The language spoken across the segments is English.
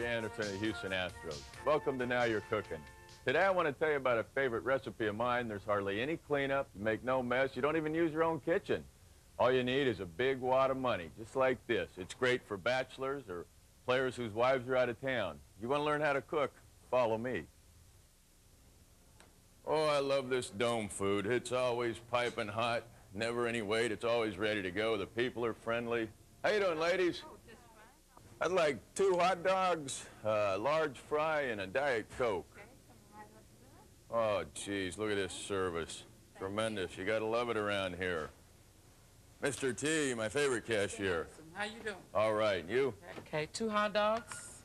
Johnson of the Houston Astros. Welcome to Now You're Cooking. Today I want to tell you about a favorite recipe of mine. There's hardly any cleanup. You make no mess. You don't even use your own kitchen. All you need is a big wad of money, just like this. It's great for bachelors or players whose wives are out of town. You want to learn how to cook? Follow me. Oh, I love this dome food. It's always piping hot, never any wait. It's always ready to go. The people are friendly. How you doing, ladies? I'd like two hot dogs, a large fry, and a Diet Coke. Oh, geez, look at this service. Tremendous. You got to love it around here. Mr. T, my favorite cashier. How you doing? All right, you? Okay, two hot dogs.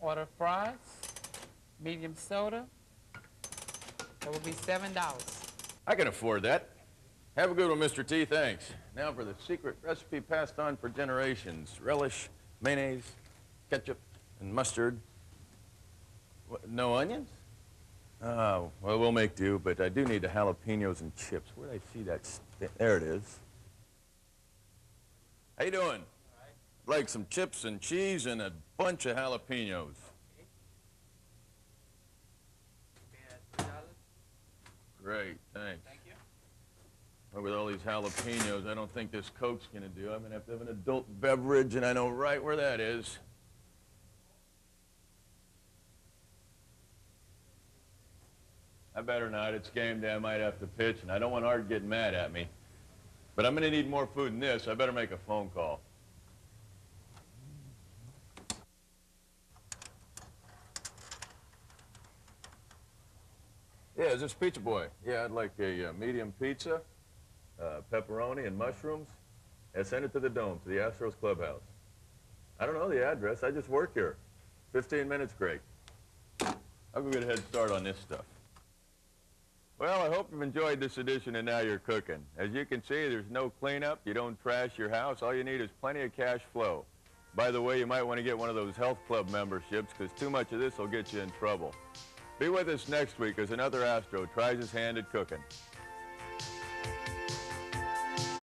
Order fries. Medium soda. That will be seven dollars. I can afford that. Have a good one, Mr. T. Thanks. Now for the secret recipe passed on for generations. Relish, mayonnaise, ketchup, and mustard. What, no onions? Oh, well, we'll make do, but I do need the jalapenos and chips. Where did I see that? There it is. How you doing? Like some chips and cheese and a bunch of jalapenos. Great, thanks. Well, With all these jalapenos, I don't think this Coke's gonna do. I'm gonna have to have an adult beverage, and I know right where that is. I better not. It's game day. I might have to pitch, and I don't want Art getting mad at me. But I'm gonna need more food than this. I better make a phone call. Yeah, is this Pizza Boy? Yeah, I'd like a uh, medium pizza, uh, pepperoni and mushrooms, and send it to the Dome, to the Astros clubhouse. I don't know the address. I just work here. 15 minutes, Greg. I'll go get a head start on this stuff. Well, I hope you've enjoyed this edition of Now You're Cooking. As you can see, there's no cleanup. You don't trash your house. All you need is plenty of cash flow. By the way, you might want to get one of those health club memberships because too much of this will get you in trouble. Be with us next week as another Astro tries his hand at cooking.